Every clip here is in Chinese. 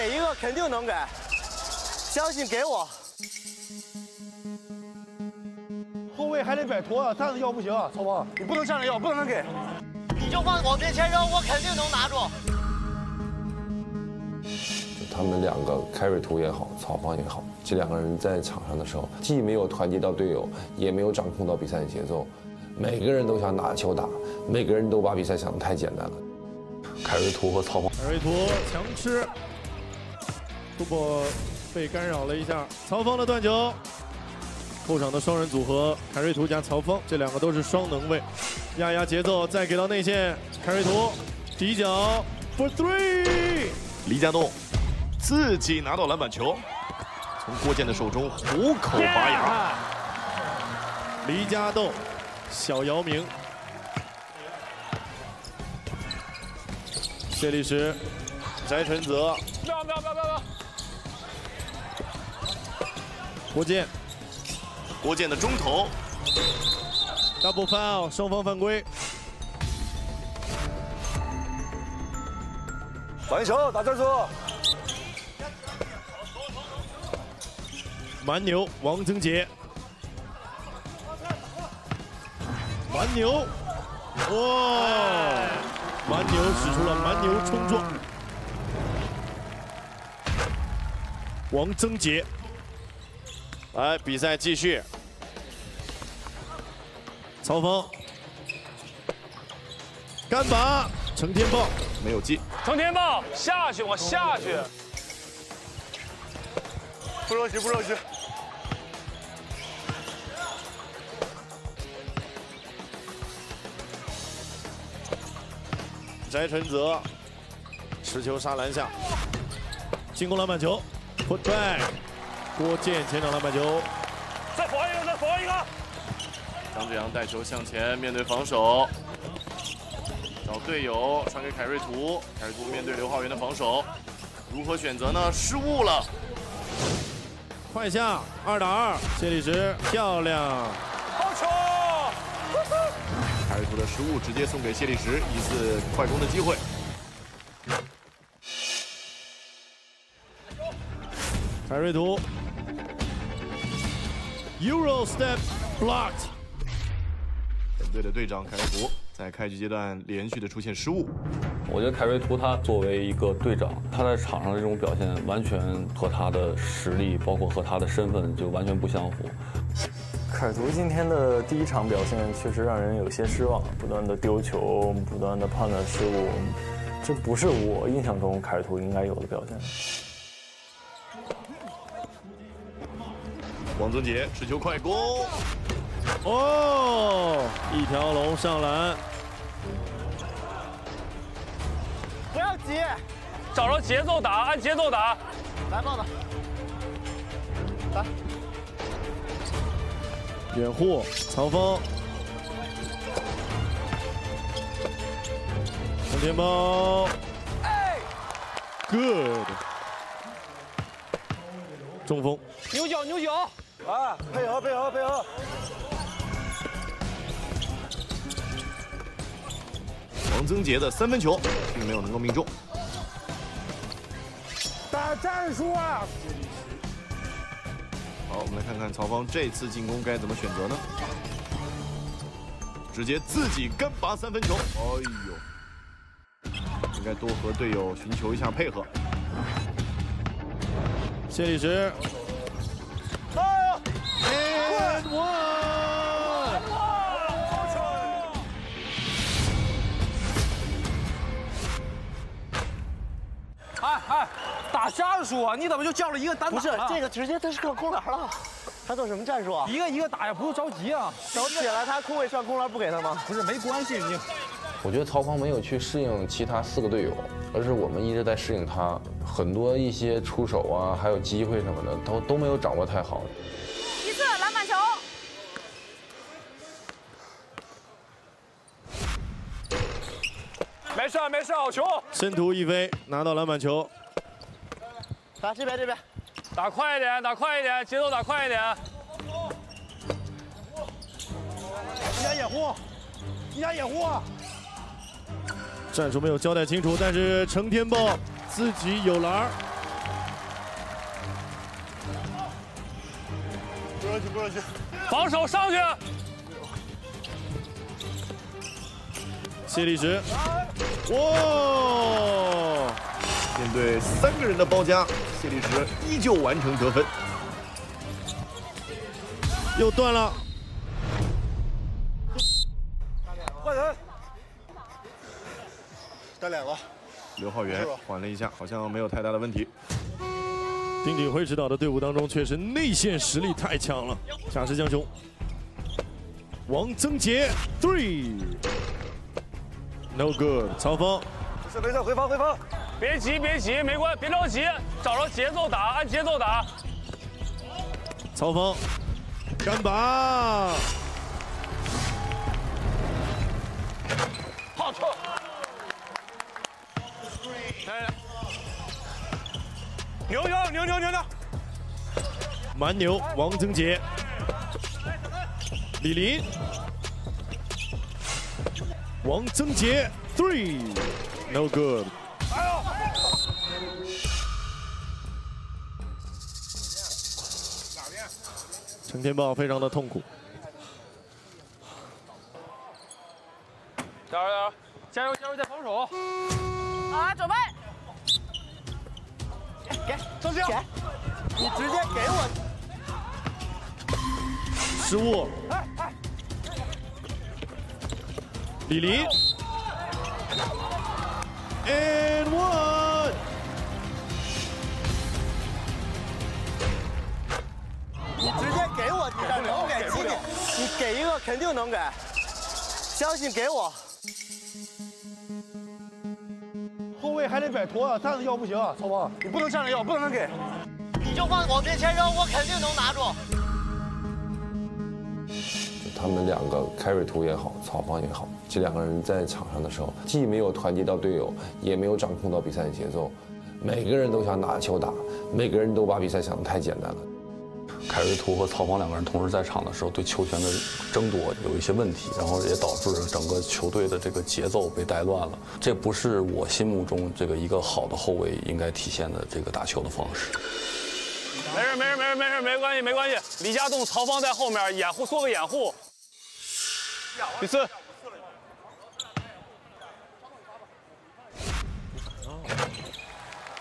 给一个肯定能给，相信给我。后卫还得摆脱啊，站着要不行，曹芳，你不能站着要，不能给。你就往我面前扔，我肯定能拿住。他们两个凯瑞图也好，曹芳也好，这两个人在场上的时候，既没有团结到队友，也没有掌控到比赛的节奏，每个人都想拿球打，每个人都把比赛想得太简单了。凯瑞图和曹芳，凯瑞图强吃，突破被干扰了一下，曹芳的断球。后场的双人组合，凯瑞图加曹芳，这两个都是双能位，压压节奏，再给到内线，凯瑞图底角 for three，李佳栋自己拿到篮板球，从郭健的手中虎口拔牙。李佳栋，小姚明，谢立时，翟晨泽，不要不要不要不要！郭健。郭健的中投，double foul，双方犯规。反球打战术。蛮牛王增杰，蛮牛，哇！蛮牛使出了蛮牛冲撞，王增杰。来，比赛继续。曹峰，干拔，程天豹没有进。程天豹下去，我下去。不着急，不着急。翟晨泽持球杀篮下，进攻篮板球，put back。郭健前场篮板球，再防一个，再防一个。张志阳带球向前，面对防守，找队友传给凯瑞图。凯瑞图面对刘浩源的防守，如何选择呢？失误了。快下，二打二，谢立时漂亮。好球！凯瑞图的失误直接送给谢立时一次快攻的机会。凯瑞图。Euro step blocked。本队的队长凯瑞图在开局阶段连续的出现失误。我觉得凯瑞图他作为一个队长，他在场上的这种表现完全和他的实力，包括和他的身份就完全不相符。凯图今天的第一场表现确实让人有些失望，不断的丢球，不断的判断失误，这不是我印象中凯图应该有的表现。王尊杰持球快攻，哦，一条龙上篮，不要急，找着节奏打，按节奏打，来帽子，来，掩护曹峰，洪天宝，哎，good，中锋，牛角牛角。啊，配合配合配合！王增杰的三分球并没有能够命中。打战术啊！好，我们来看看曹芳这次进攻该怎么选择呢？直接自己干拔三分球。哎呦，应该多和队友寻求一下配合。谢立时。哎哎，打战术啊！你怎么就叫了一个单打？不是这个，直接他是个空篮了。他做什么战术啊？一个一个打呀，不用着急啊。早起来他空位上空篮不给他吗？不是，没关系。你，我觉得曹芳没有去适应其他四个队友，而是我们一直在适应他。很多一些出手啊，还有机会什么的，都都没有掌握太好。没事，没事，好球！申屠一飞拿到篮板球，打这边，这边，打快一点，打快一点，节奏打快一点。你俩掩护，你俩掩护。战术没有交代清楚，但是程天豹自己有篮儿。不要急，不要急，防守上去。谢立石。哇！面对三个人的包夹，谢立石依旧完成得分。又断了。换人。带脸了。刘浩源缓了一下，好像没有太大的问题。丁锦辉指导的队伍当中，确实内线实力太强了。贾石江雄，王增杰，three，no good，曹峰，没事没事，回防回防。别急别急，没关，别着急，找着节奏打，按节奏打。曹峰，干拔，好球！来来，牛牛牛牛牛牛！蛮牛，王增杰，李林，王增杰，three，no good。陈天豹非常的痛苦。加油加油加油加油在防守！啊，准备。给，周星，给，你直接给我。失误。哎哎李林，and one。你直接给我，你能给几点？你给一个肯定能给，相信给我。后卫还得摆脱啊，站着要不行啊，曹芳，你不能站着要，不能给。你就往我面前扔，我肯定能拿住。他们两个凯瑞图也好，曹芳也好，这两个人在场上的时候，既没有团结到队友，也没有掌控到比赛的节奏，每个人都想拿球打，每个人都把比赛想得太简单了。凯瑞图和曹芳两个人同时在场的时候，对球权的争夺有一些问题，然后也导致整个球队的这个节奏被带乱了。这不是我心目中这个一个好的后卫应该体现的这个打球的方式。没事没事没事没事，没关系没关系。李佳栋、曹芳在后面掩护，做个掩护。第四。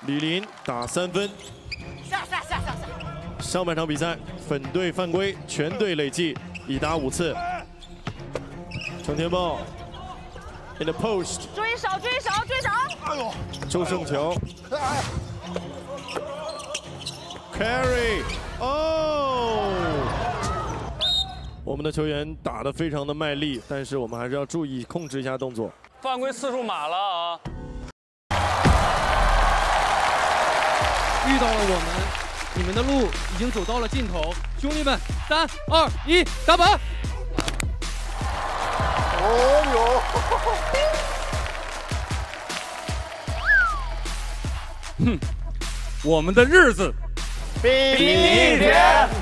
李林打三分。下下下下下。上半场比赛，粉队犯规，全队累计已达五次。程天豹，in the post，追手追手追手！哎呦，周胜球，carry，哦，我们的球员打得非常的卖力，但是我们还是要注意控制一下动作。犯规次数满了啊！遇到了我们。你们的路已经走到了尽头，兄弟们，三二一，打板！哦哟！哼，我们的日子比你甜。